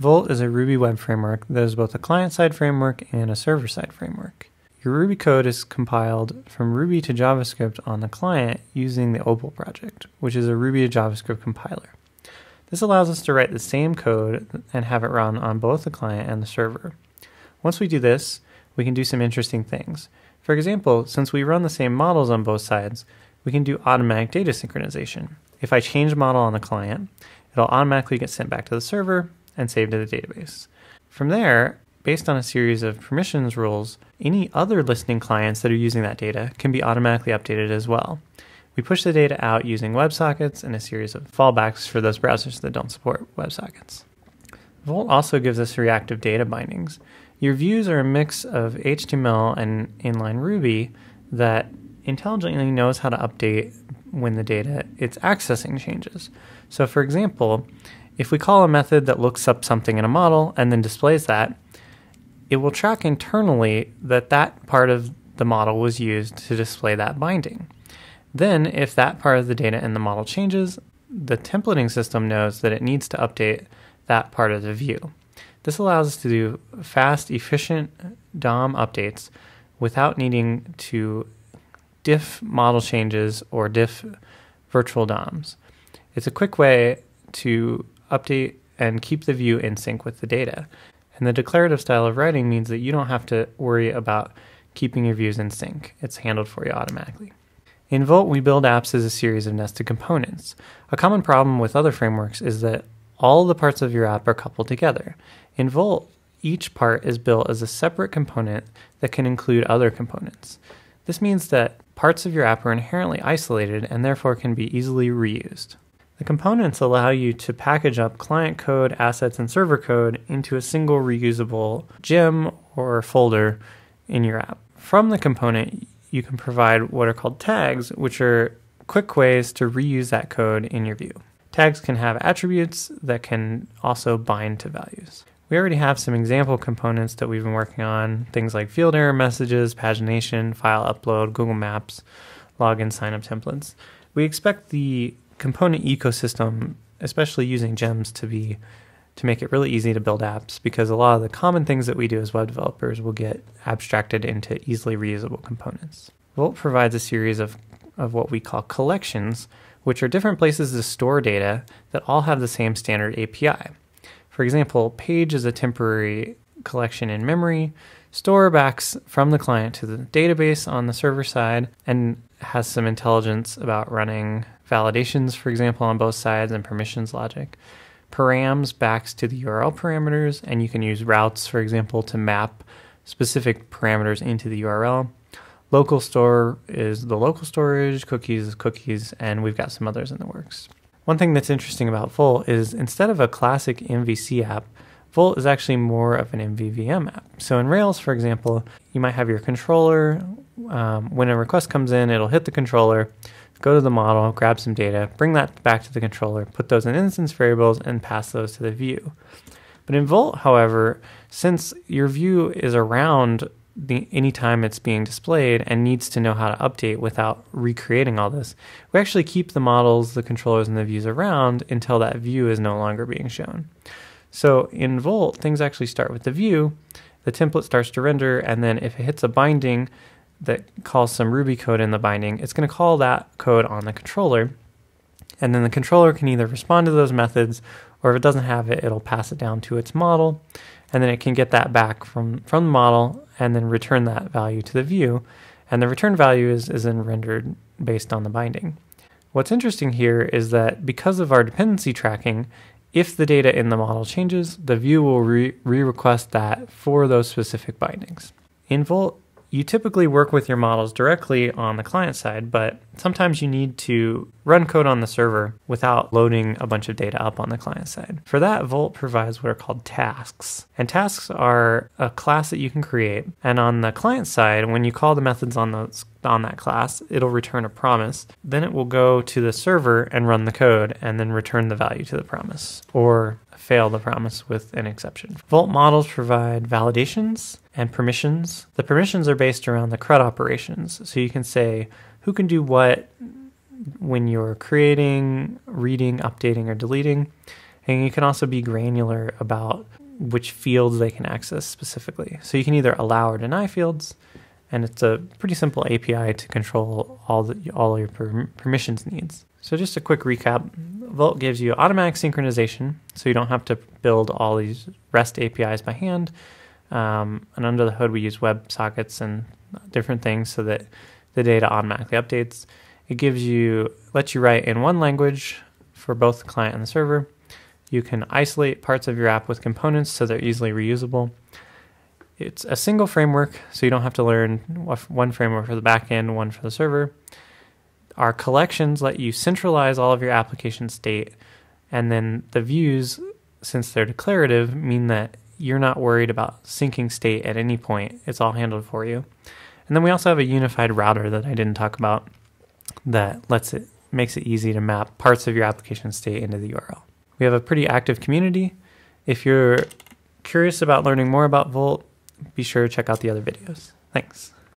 Volt is a Ruby web framework that is both a client side framework and a server side framework. Your Ruby code is compiled from Ruby to JavaScript on the client using the Opal project, which is a Ruby to JavaScript compiler. This allows us to write the same code and have it run on both the client and the server. Once we do this, we can do some interesting things. For example, since we run the same models on both sides, we can do automatic data synchronization. If I change a model on the client, it'll automatically get sent back to the server and saved to the database. From there, based on a series of permissions rules, any other listening clients that are using that data can be automatically updated as well. We push the data out using WebSockets and a series of fallbacks for those browsers that don't support WebSockets. Volt also gives us reactive data bindings. Your views are a mix of HTML and inline Ruby that intelligently knows how to update when the data it's accessing changes. So, for example, if we call a method that looks up something in a model and then displays that, it will track internally that that part of the model was used to display that binding. Then, if that part of the data in the model changes, the templating system knows that it needs to update that part of the view. This allows us to do fast, efficient DOM updates without needing to diff model changes or diff virtual DOMs. It's a quick way to update and keep the view in sync with the data. And the declarative style of writing means that you don't have to worry about keeping your views in sync. It's handled for you automatically. In Volt, we build apps as a series of nested components. A common problem with other frameworks is that all the parts of your app are coupled together. In Volt, each part is built as a separate component that can include other components. This means that parts of your app are inherently isolated and therefore can be easily reused. The components allow you to package up client code, assets, and server code into a single reusable gem or folder in your app. From the component, you can provide what are called tags, which are quick ways to reuse that code in your view. Tags can have attributes that can also bind to values. We already have some example components that we've been working on, things like field error messages, pagination, file upload, Google Maps, login sign up templates. We expect the component ecosystem, especially using gems, to be to make it really easy to build apps because a lot of the common things that we do as web developers will get abstracted into easily reusable components. Volt provides a series of, of what we call collections, which are different places to store data that all have the same standard API. For example, page is a temporary collection in memory, store backs from the client to the database on the server side, and has some intelligence about running validations, for example, on both sides and permissions logic. Params backs to the URL parameters, and you can use routes, for example, to map specific parameters into the URL. Local store is the local storage, cookies is cookies, and we've got some others in the works. One thing that's interesting about Volt is instead of a classic MVC app, Volt is actually more of an MVVM app. So in Rails, for example, you might have your controller. Um, when a request comes in, it'll hit the controller, go to the model, grab some data, bring that back to the controller, put those in instance variables, and pass those to the view. But in Volt, however, since your view is around the, anytime it's being displayed and needs to know how to update without recreating all this, we actually keep the models, the controllers, and the views around until that view is no longer being shown. So in Volt, things actually start with the view, the template starts to render, and then if it hits a binding that calls some Ruby code in the binding, it's going to call that code on the controller. And then the controller can either respond to those methods, or if it doesn't have it, it'll pass it down to its model and then it can get that back from, from the model and then return that value to the view. And the return value is, is then rendered based on the binding. What's interesting here is that because of our dependency tracking, if the data in the model changes, the view will re request that for those specific bindings. In Volt, you typically work with your models directly on the client side, but sometimes you need to run code on the server without loading a bunch of data up on the client side. For that, Volt provides what are called tasks. And tasks are a class that you can create. And on the client side, when you call the methods on those on that class, it'll return a promise. Then it will go to the server and run the code and then return the value to the promise or fail the promise with an exception. Volt models provide validations and permissions. The permissions are based around the CRUD operations. So you can say who can do what when you're creating, reading, updating, or deleting. And you can also be granular about which fields they can access specifically. So you can either allow or deny fields, and it's a pretty simple API to control all the, all your per- permissions needs. So just a quick recap, Volt gives you automatic synchronization, so you don't have to build all these REST APIs by hand. Um, and under the hood, we use WebSockets and different things so that the data automatically updates. It gives you lets you write in one language for both the client and the server. You can isolate parts of your app with components so they're easily reusable. It's a single framework, so you don't have to learn one framework for the backend, one for the server. Our collections let you centralize all of your application state, and then the views, since they're declarative, mean that you're not worried about syncing state at any point. It's all handled for you. And then we also have a unified router that I didn't talk about that lets it makes it easy to map parts of your application state into the URL. We have a pretty active community. If you're curious about learning more about Volt, be sure to check out the other videos. Thanks.